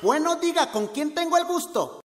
Bueno, diga, ¿con quién tengo el gusto?